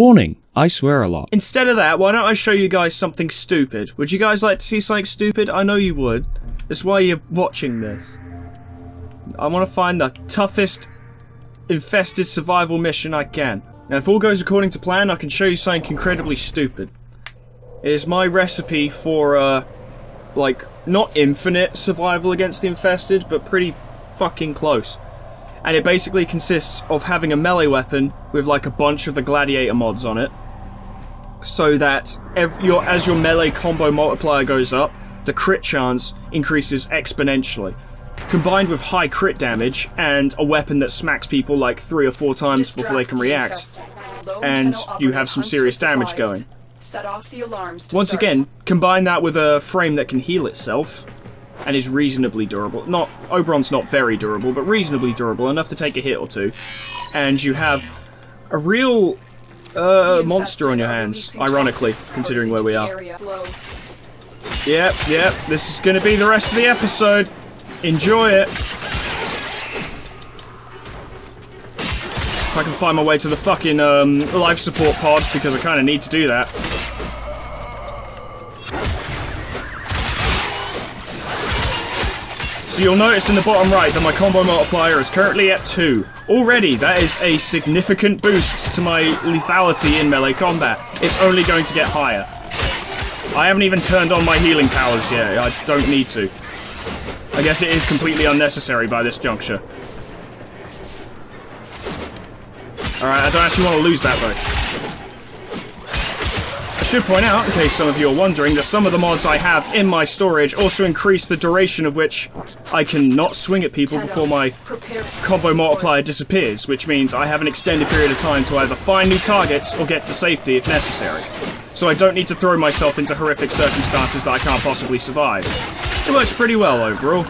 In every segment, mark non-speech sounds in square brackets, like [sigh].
Warning, I swear a lot. Instead of that, why don't I show you guys something stupid? Would you guys like to see something stupid? I know you would. That's why you're watching this. I want to find the toughest infested survival mission I can. Now, if all goes according to plan, I can show you something incredibly stupid. It is my recipe for, uh, like, not infinite survival against the infested, but pretty fucking close. And it basically consists of having a melee weapon with, like, a bunch of the gladiator mods on it. So that ev your, as your melee combo multiplier goes up, the crit chance increases exponentially combined with high crit damage and a weapon that smacks people like three or four times before they can react, and you have some serious damage going. Once again, combine that with a frame that can heal itself, and is reasonably durable. Not Oberon's not very durable, but reasonably durable, enough to take a hit or two, and you have a real uh, monster on your hands, ironically, considering where we are. Yep, yep, this is gonna be the rest of the episode. Enjoy it. If I can find my way to the fucking um, life support pod, because I kind of need to do that. So you'll notice in the bottom right that my combo multiplier is currently at 2. Already, that is a significant boost to my lethality in melee combat. It's only going to get higher. I haven't even turned on my healing powers yet, I don't need to. I guess it is completely unnecessary by this juncture. Alright, I don't actually want to lose that though. Should point out, in case some of you are wondering, that some of the mods I have in my storage also increase the duration of which I can not swing at people before my combo multiplier disappears, which means I have an extended period of time to either find new targets or get to safety if necessary. So I don't need to throw myself into horrific circumstances that I can't possibly survive. It works pretty well overall.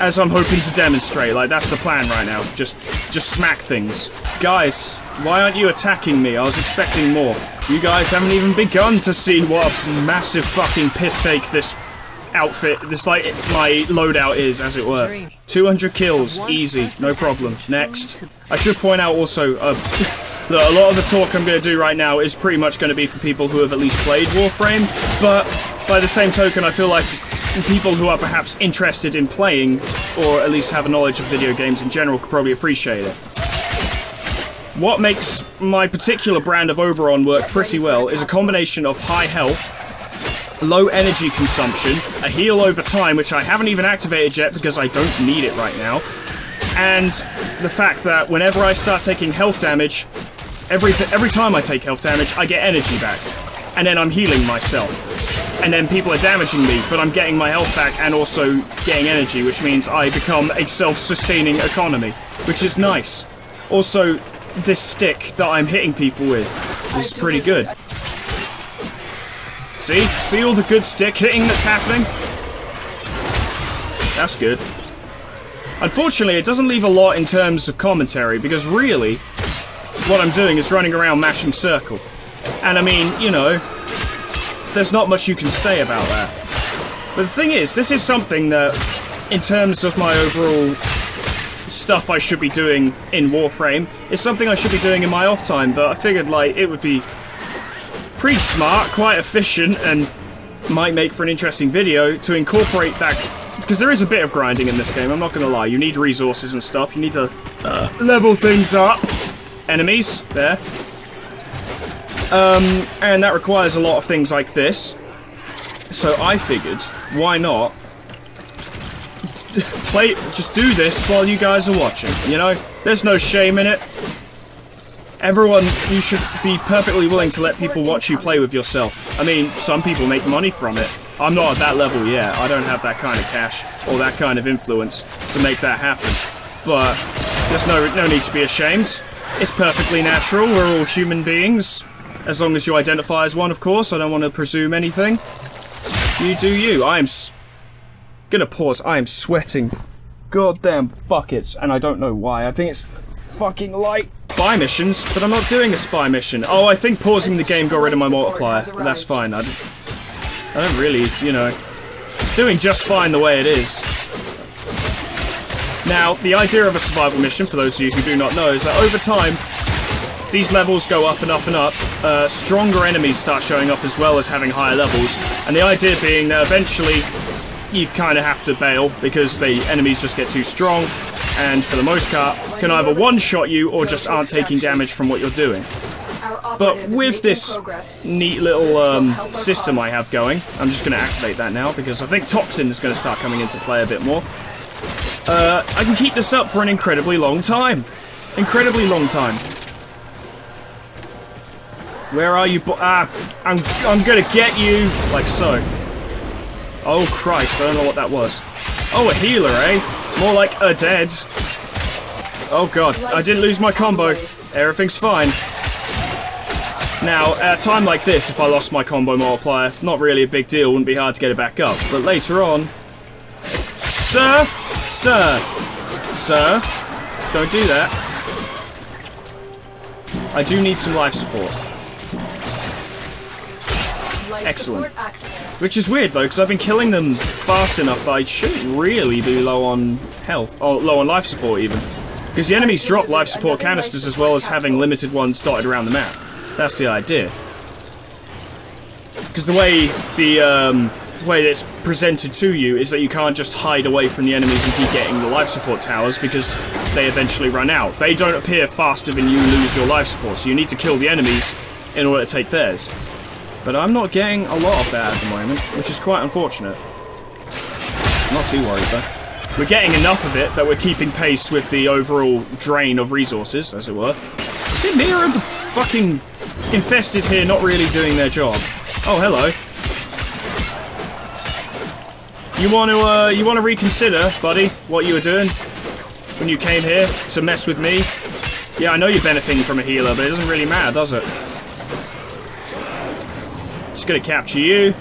As I'm hoping to demonstrate, like that's the plan right now. Just just smack things. Guys, why aren't you attacking me? I was expecting more. You guys haven't even begun to see what a massive fucking piss take this outfit, this like my loadout is, as it were. 200 kills, easy, no problem. Next. I should point out also, uh, [laughs] that a lot of the talk I'm going to do right now is pretty much going to be for people who have at least played Warframe, but by the same token, I feel like people who are perhaps interested in playing, or at least have a knowledge of video games in general, could probably appreciate it. What makes my particular brand of Oberon work pretty well is a combination of high health, low energy consumption, a heal over time, which I haven't even activated yet because I don't need it right now, and the fact that whenever I start taking health damage, every, every time I take health damage, I get energy back. And then I'm healing myself. And then people are damaging me, but I'm getting my health back and also getting energy, which means I become a self-sustaining economy, which is nice. Also, this stick that I'm hitting people with is pretty good. See? See all the good stick hitting that's happening? That's good. Unfortunately, it doesn't leave a lot in terms of commentary, because really, what I'm doing is running around mashing circle. And I mean, you know, there's not much you can say about that. But the thing is, this is something that, in terms of my overall stuff I should be doing in Warframe. It's something I should be doing in my off time, but I figured like it would be pretty smart, quite efficient, and might make for an interesting video to incorporate that because there is a bit of grinding in this game, I'm not gonna lie. You need resources and stuff, you need to level things up. Enemies, there. Um, and that requires a lot of things like this. So I figured, why not play, just do this while you guys are watching, you know? There's no shame in it. Everyone, you should be perfectly willing to let people watch you play with yourself. I mean, some people make money from it. I'm not at that level yet. I don't have that kind of cash or that kind of influence to make that happen. But there's no, no need to be ashamed. It's perfectly natural. We're all human beings. As long as you identify as one, of course. I don't want to presume anything. You do you. I am Gonna pause. I am sweating goddamn buckets, and I don't know why. I think it's fucking light. Spy missions, but I'm not doing a spy mission. Oh, I think pausing the game got rid of my multiplier. That's fine. I don't, I don't really, you know. It's doing just fine the way it is. Now, the idea of a survival mission, for those of you who do not know, is that over time, these levels go up and up and up, uh, stronger enemies start showing up as well as having higher levels. And the idea being that eventually you kind of have to bail because the enemies just get too strong and for the most part can either one-shot you or just aren't taking damage from what you're doing. But with this neat little um, system I have going, I'm just going to activate that now because I think Toxin is going to start coming into play a bit more. Uh, I can keep this up for an incredibly long time. Incredibly long time. Where are you? Ah, I'm, I'm gonna get you! Like so. Oh Christ, I don't know what that was. Oh, a healer, eh? More like a dead. Oh god, I didn't lose my combo. Everything's fine. Now, at a time like this, if I lost my combo multiplier, not really a big deal, wouldn't be hard to get it back up. But later on... Sir? Sir? Sir? Don't do that. I do need some life support. Excellent. Which is weird though, because I've been killing them fast enough that I shouldn't really be low on health, or low on life support even. Because the enemies drop life support canisters as well as having limited ones dotted around the map. That's the idea. Because the way the um, way it's presented to you is that you can't just hide away from the enemies and keep getting the life support towers because they eventually run out. They don't appear faster than you lose your life support, so you need to kill the enemies in order to take theirs. But I'm not getting a lot of that at the moment, which is quite unfortunate. Not too worried though. We're getting enough of it that we're keeping pace with the overall drain of resources, as it were. Is it me the fucking infested here not really doing their job? Oh, hello. You want to, uh, you want to reconsider, buddy, what you were doing when you came here to mess with me? Yeah, I know you're benefiting from a healer, but it doesn't really matter, does it? Just gonna capture you.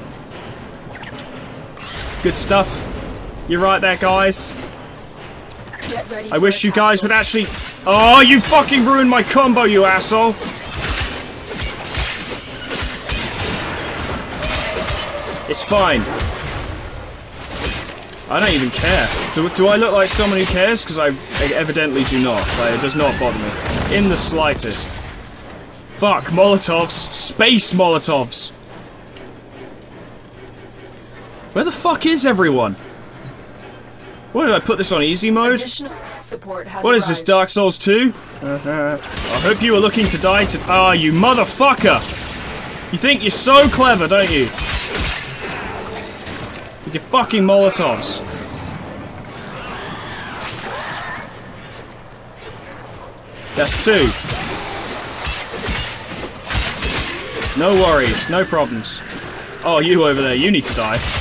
Good stuff. You're right there, guys. I wish you guys would actually... Oh, you fucking ruined my combo, you asshole! It's fine. I don't even care. Do, do I look like someone who cares? Because I, I evidently do not. Like, it does not bother me. In the slightest. Fuck, Molotovs. Space Molotovs. Where the fuck is everyone? What did I put this on easy mode? What is this, Dark Souls 2? Uh. [laughs] I hope you were looking to die to- Ah, oh, you motherfucker! You think you're so clever, don't you? With your fucking Molotovs. That's two. No worries, no problems. Oh, you over there, you need to die.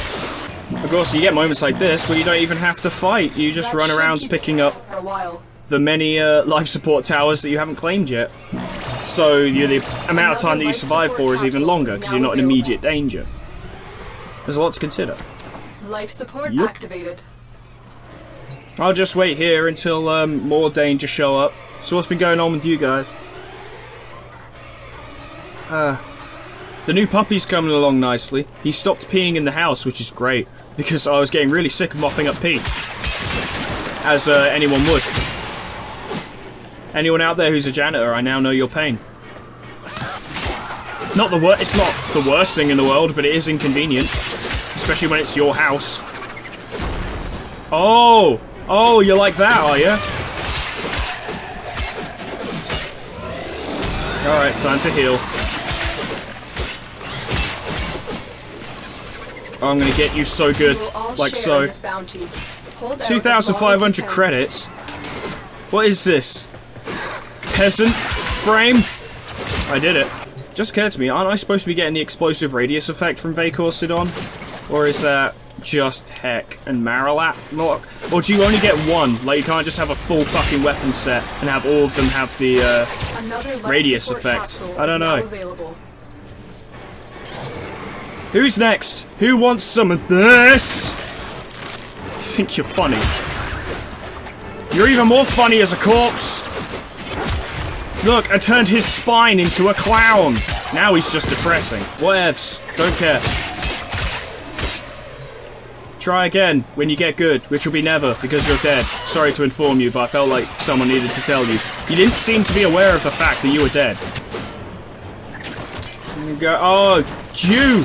Of course, you get moments like this where you don't even have to fight. You just that run around picking up the many uh, life support towers that you haven't claimed yet. So the amount of time that you survive for is even longer because you're not in immediate danger. There's a lot to consider. Life support yep. activated. I'll just wait here until um, more danger show up. So what's been going on with you guys? Uh, the new puppy's coming along nicely. He stopped peeing in the house, which is great, because I was getting really sick of mopping up pee. As uh, anyone would. Anyone out there who's a janitor, I now know your pain. Not the worst. It's not the worst thing in the world, but it is inconvenient, especially when it's your house. Oh, oh, you're like that, are you? All right, time to heal. I'm gonna get you so good, like so. 2,500 credits? What is this? Peasant? Frame? I did it. Just occurred to me, aren't I supposed to be getting the explosive radius effect from Vaykor Sydon? Or is that just Hek and Marelok? Or do you only get one? Like, you can't just have a full fucking weapon set and have all of them have the uh, radius effect. I don't know. Who's next? Who wants some of this? You think you're funny? You're even more funny as a corpse. Look, I turned his spine into a clown. Now he's just depressing. Whatevs. Don't care. Try again when you get good, which will be never, because you're dead. Sorry to inform you, but I felt like someone needed to tell you. You didn't seem to be aware of the fact that you were dead. Go. Oh, you!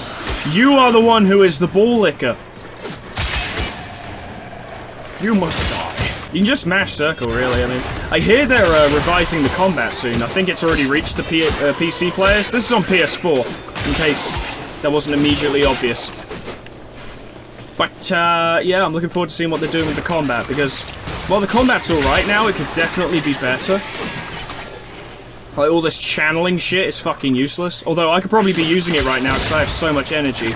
You are the one who is the ball licker. You must die. You can just smash circle, really. I mean, I hear they're uh, revising the combat soon. I think it's already reached the P uh, PC players. This is on PS4, in case that wasn't immediately obvious. But, uh, yeah, I'm looking forward to seeing what they're doing with the combat, because, while the combat's alright now, it could definitely be better. Like, all this channeling shit is fucking useless. Although, I could probably be using it right now, because I have so much energy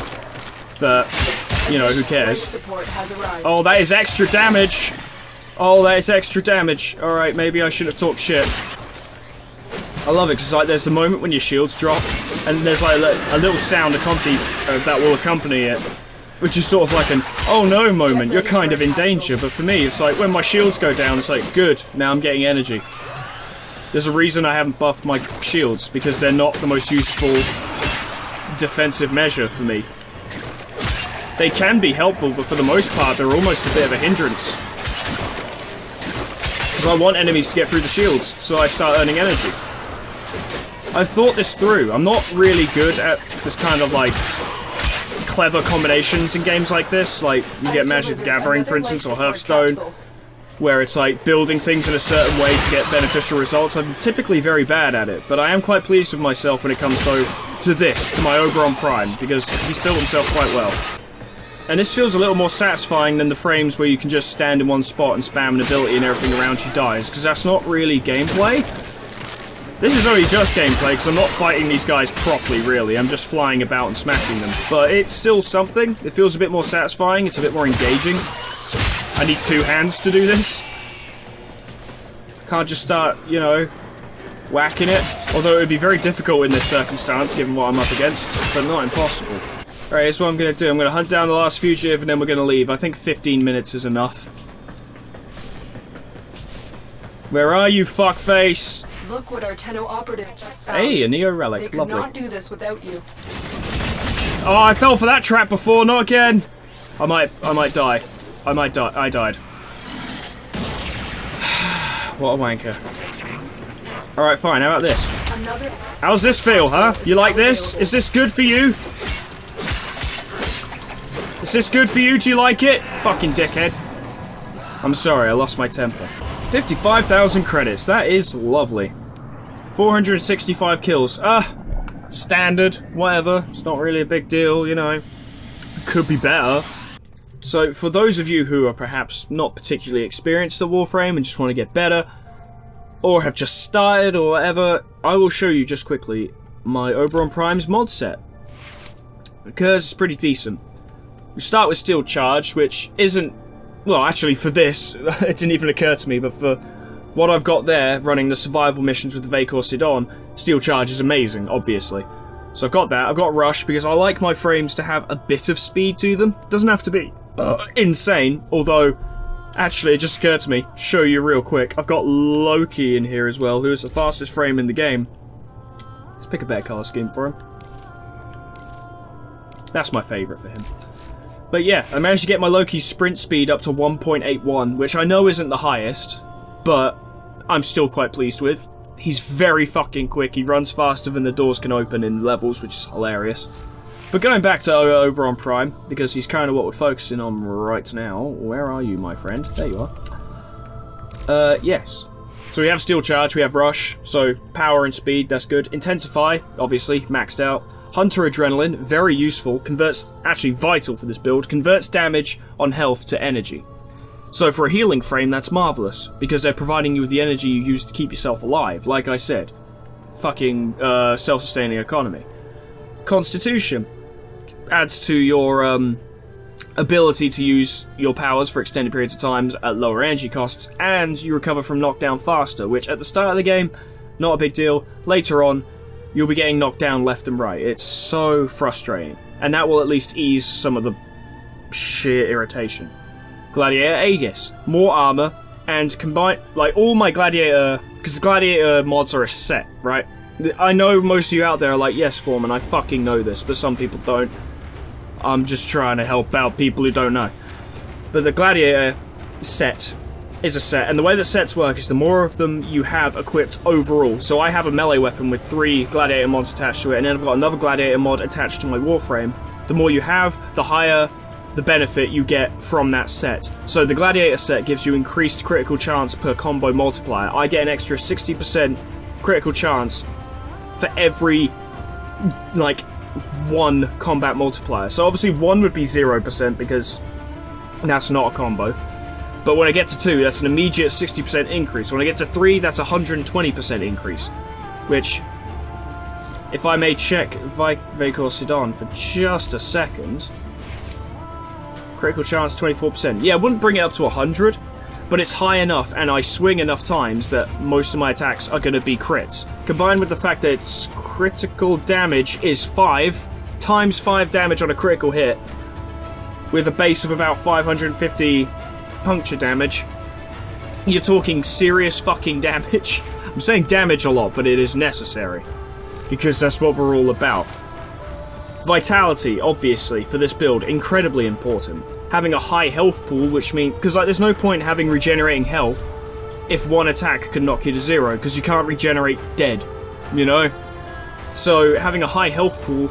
that, you know, who cares. Oh, that is extra damage! Oh, that is extra damage. Alright, maybe I should have talked shit. I love it, because, like, there's the moment when your shields drop, and there's, like, a little sound accompany, uh, that will accompany it. Which is sort of like an, oh no moment, you're kind of in danger, but for me, it's like, when my shields go down, it's like, good, now I'm getting energy. There's a reason I haven't buffed my shields, because they're not the most useful defensive measure for me. They can be helpful, but for the most part, they're almost a bit of a hindrance. Because I want enemies to get through the shields, so I start earning energy. I've thought this through. I'm not really good at this kind of, like, clever combinations in games like this, like you get Magic the Gathering, for instance, or Hearthstone, where it's like building things in a certain way to get beneficial results. I'm typically very bad at it, but I am quite pleased with myself when it comes to, to this, to my Oberon Prime, because he's built himself quite well. And this feels a little more satisfying than the frames where you can just stand in one spot and spam an ability and everything around you dies, because that's not really gameplay. This is only just gameplay, because I'm not fighting these guys properly, really. I'm just flying about and smacking them. But it's still something. It feels a bit more satisfying. It's a bit more engaging. I need two hands to do this. Can't just start, you know, whacking it. Although it would be very difficult in this circumstance, given what I'm up against. But not impossible. Alright, here's what I'm going to do. I'm going to hunt down the last fugitive, and then we're going to leave. I think 15 minutes is enough. Where are you, fuckface? Look what our Tenno operative just found. Hey, a Neo relic. They could Lovely. not do this without you. Oh, I fell for that trap before, not again. I might, I might die. I might die. I died. [sighs] what a wanker. Alright, fine. How about this? How's this feel, huh? You like this? Is this good for you? Is this good for you? Do you like it? Fucking dickhead. I'm sorry, I lost my temper. 55,000 credits. That is lovely. 465 kills. Ah, standard. Whatever. It's not really a big deal, you know. Could be better. So, for those of you who are perhaps not particularly experienced at Warframe and just want to get better, or have just started or whatever, I will show you just quickly my Oberon Prime's mod set. Because it's pretty decent. We start with Steel Charge, which isn't well, actually, for this, [laughs] it didn't even occur to me, but for what I've got there, running the survival missions with the Vaykor Sydon, Steel Charge is amazing, obviously. So I've got that. I've got Rush, because I like my frames to have a bit of speed to them. Doesn't have to be uh, insane, although, actually, it just occurred to me, show you real quick. I've got Loki in here as well, who is the fastest frame in the game. Let's pick a better colour scheme for him. That's my favourite for him. But yeah, I managed to get my Loki's sprint speed up to 1.81, which I know isn't the highest, but I'm still quite pleased with. He's very fucking quick, he runs faster than the doors can open in levels, which is hilarious. But going back to Oberon Prime, because he's kind of what we're focusing on right now. Where are you, my friend? There you are. Uh, yes. So we have Steel Charge, we have Rush, so power and speed, that's good. Intensify, obviously, maxed out. Hunter Adrenaline, very useful, converts, actually vital for this build, converts damage on health to energy. So for a healing frame, that's marvellous, because they're providing you with the energy you use to keep yourself alive, like I said. Fucking, uh, self-sustaining economy. Constitution adds to your, um, ability to use your powers for extended periods of times at lower energy costs, and you recover from knockdown faster, which at the start of the game, not a big deal. Later on, you'll be getting knocked down left and right. It's so frustrating. And that will at least ease some of the sheer irritation. Gladiator Aegis. More armor, and combine, like, all my Gladiator, because Gladiator mods are a set, right? I know most of you out there are like, yes, Foreman, I fucking know this, but some people don't. I'm just trying to help out people who don't know. But the Gladiator set is a set, and the way that sets work is the more of them you have equipped overall. So I have a melee weapon with three Gladiator mods attached to it, and then I've got another Gladiator mod attached to my Warframe. The more you have, the higher the benefit you get from that set. So the Gladiator set gives you increased critical chance per combo multiplier. I get an extra 60% critical chance for every, like, one combat multiplier. So obviously one would be 0% because that's not a combo. But when I get to 2, that's an immediate 60% increase. When I get to 3, that's a 120% increase. Which, if I may check Vaykor Sydon for just a second... Critical chance 24%. Yeah, I wouldn't bring it up to 100, but it's high enough and I swing enough times that most of my attacks are going to be crits. Combined with the fact that its critical damage is 5, times 5 damage on a critical hit, with a base of about 550 puncture damage, you're talking serious fucking [laughs] damage. I'm saying damage a lot, but it is necessary. Because that's what we're all about. Vitality, obviously, for this build, incredibly important. Having a high health pool, which means... Because like, there's no point having regenerating health if one attack can knock you to zero, because you can't regenerate dead, you know? So having a high health pool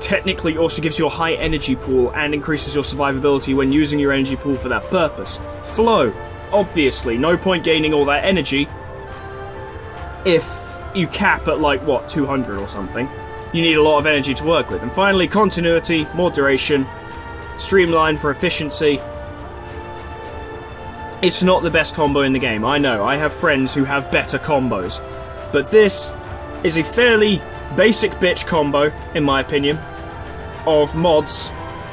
technically also gives you a high energy pool and increases your survivability when using your energy pool for that purpose. Flow, obviously, no point gaining all that energy if you cap at like, what, 200 or something you need a lot of energy to work with. And finally, continuity, more duration, streamline for efficiency. It's not the best combo in the game, I know. I have friends who have better combos. But this is a fairly basic bitch combo, in my opinion, of mods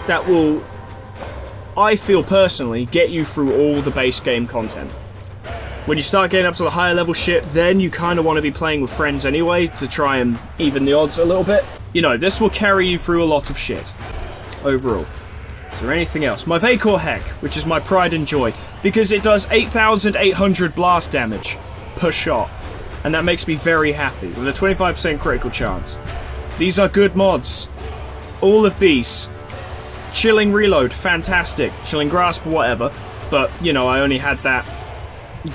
that will, I feel personally, get you through all the base game content. When you start getting up to the higher level shit, then you kind of want to be playing with friends anyway to try and even the odds a little bit. You know, this will carry you through a lot of shit. Overall. Is there anything else? My Vaykor Hek, which is my pride and joy, because it does 8,800 blast damage per shot. And that makes me very happy, with a 25% critical chance. These are good mods. All of these. Chilling Reload, fantastic. Chilling Grasp, whatever. But, you know, I only had that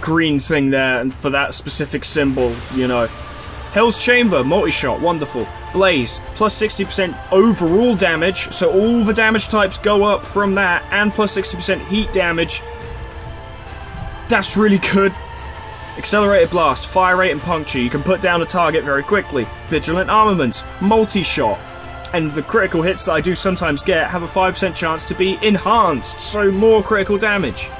green thing there and for that specific symbol, you know. Hell's Chamber, multi-shot, wonderful. Blaze, plus 60% overall damage, so all the damage types go up from that, and plus 60% heat damage. That's really good. Accelerated Blast, Fire Rate and Puncture, you can put down a target very quickly. Vigilant Armaments, multi-shot. And the critical hits that I do sometimes get have a 5% chance to be enhanced, so more critical damage.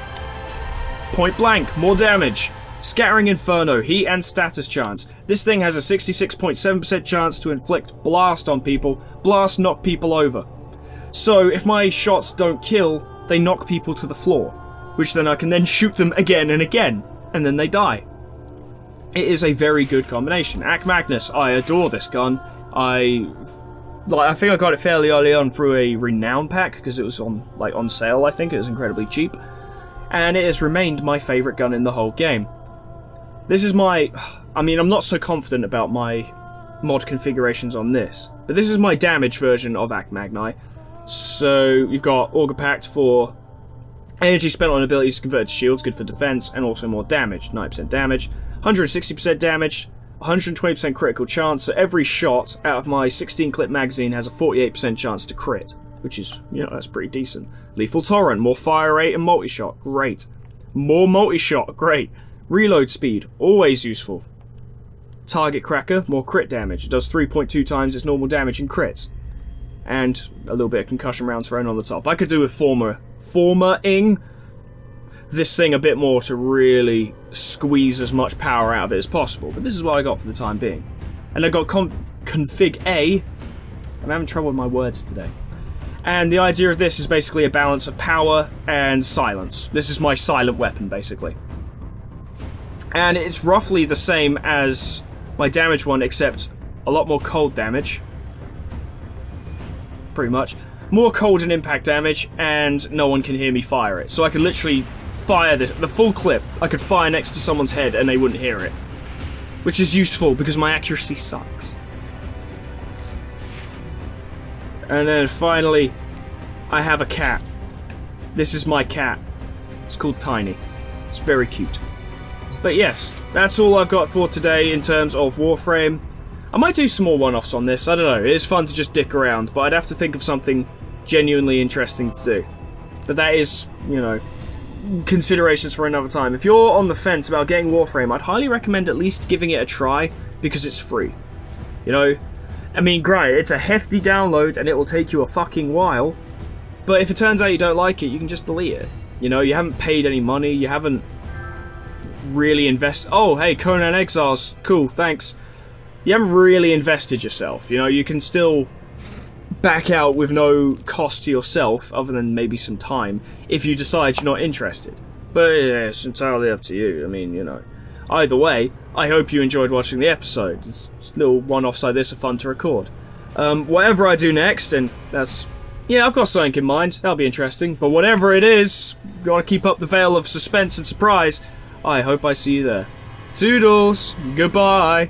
Point blank, more damage. Scattering Inferno, heat and status chance. This thing has a 66.7% chance to inflict blast on people. Blast knock people over. So if my shots don't kill, they knock people to the floor. Which then I can then shoot them again and again. And then they die. It is a very good combination. Ak Magnus, I adore this gun. I like I think I got it fairly early on through a renown pack because it was on like on sale I think it was incredibly cheap and it has remained my favourite gun in the whole game. This is my... [sighs] I mean, I'm not so confident about my mod configurations on this, but this is my damage version of Ak Magni. So, you've got Augur Pact for energy spent on abilities converted to shields, good for defense, and also more damage, 9% damage, 160% damage, 120% critical chance, so every shot out of my 16 clip magazine has a 48% chance to crit which is, you know, that's pretty decent. Lethal Torrent, more fire rate and multi-shot, great. More multi-shot, great. Reload speed, always useful. Target Cracker, more crit damage. It does 3.2 times its normal damage in crits. And a little bit of concussion rounds thrown on the top. I could do with former, former-ing this thing a bit more to really squeeze as much power out of it as possible. But this is what I got for the time being. And I got config A. I'm having trouble with my words today. And the idea of this is basically a balance of power and silence. This is my silent weapon, basically. And it's roughly the same as my damage one, except a lot more cold damage. Pretty much. More cold and impact damage, and no one can hear me fire it. So I could literally fire this, the full clip, I could fire next to someone's head and they wouldn't hear it. Which is useful because my accuracy sucks. And then finally, I have a cat. This is my cat. It's called Tiny. It's very cute. But yes, that's all I've got for today in terms of Warframe. I might do some more one-offs on this, I don't know, it is fun to just dick around, but I'd have to think of something genuinely interesting to do. But that is, you know, considerations for another time. If you're on the fence about getting Warframe, I'd highly recommend at least giving it a try, because it's free. You know, I mean, great, it's a hefty download and it will take you a fucking while, but if it turns out you don't like it, you can just delete it. You know, you haven't paid any money, you haven't really invested. Oh, hey, Conan Exiles, cool, thanks. You haven't really invested yourself. You know, you can still back out with no cost to yourself, other than maybe some time, if you decide you're not interested. But yeah, it's entirely up to you. I mean, you know. Either way, I hope you enjoyed watching the episode. Little one-offs like this are fun to record. Um, whatever I do next, and that's... Yeah, I've got something in mind. That'll be interesting. But whatever it is, gotta keep up the veil of suspense and surprise. I hope I see you there. Toodles! Goodbye!